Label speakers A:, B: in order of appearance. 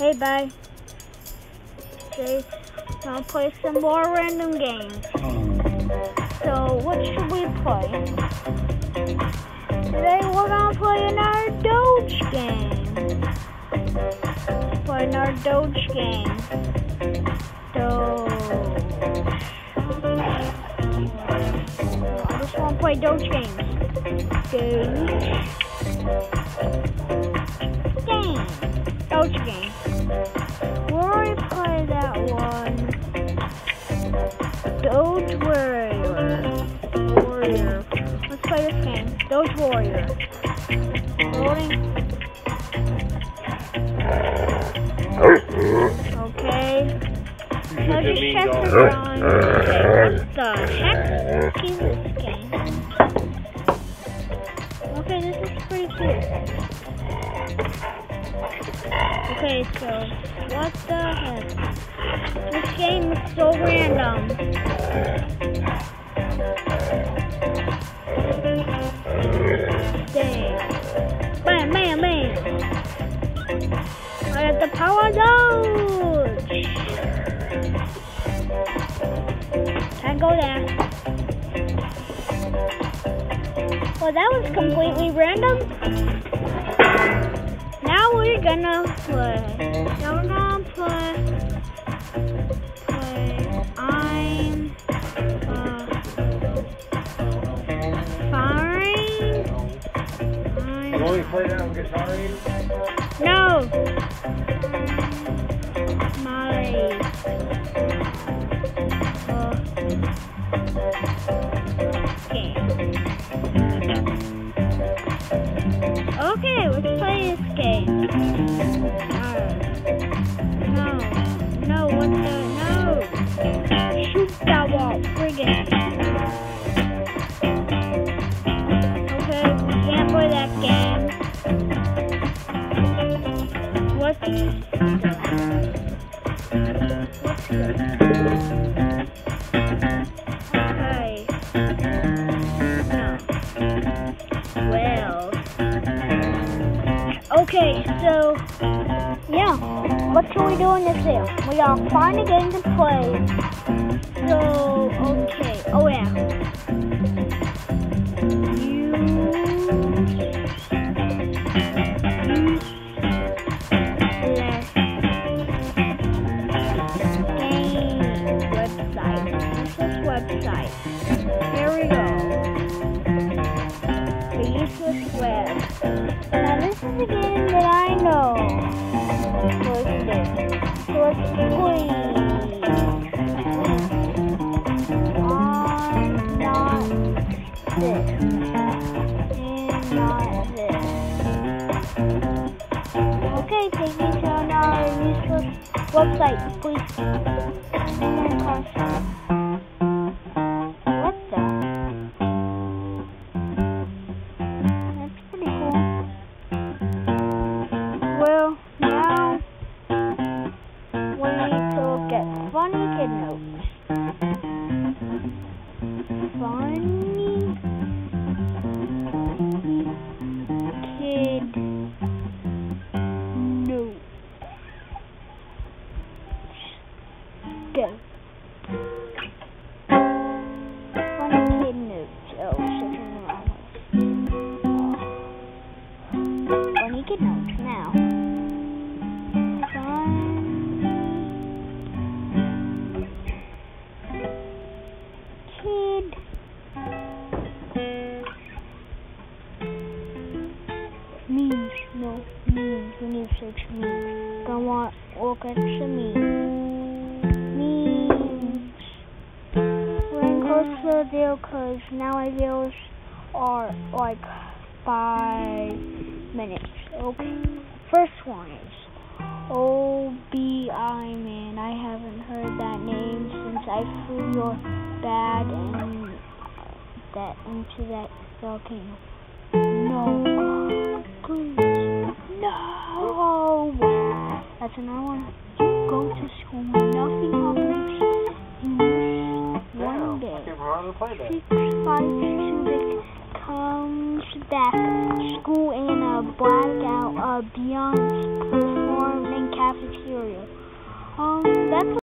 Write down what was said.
A: Hey, bye. Okay, gonna play some more random games. So, what should we play? Today we're gonna play another Doge game. Play another Doge game. Doge. I just wanna play Doge games. Doge. Warrior. Let's play this game. Doge Warrior. Loading. Okay. Let's just check the. Okay, what the heck is this game? Okay, this is pretty cool. Okay, so what the heck? This game is so random. Go there. Well, that was completely random. Now we're gonna play. Now we're gonna play. Play. I'm. Uh, fine.
B: You only play that on Guitar
A: No. Okay. So yeah. What should we do in this video? We gotta find a game to play. So okay. Oh yeah. Website. Here we go. The useless web. Now this is a game that I know. Let's do. So let's play. On not this. And not kid. Memes, no memes. We need search. Go on, look at some memes. To the deal? because now videos are like five minutes. Okay. First one is oh, Obi-Wan. I haven't heard that name since I threw your bad and that into that volcano. No. Please. No. That's another one. Go to school, nothing. That comes back school in a blackout uh, beyond performing cafeteria. Um, that's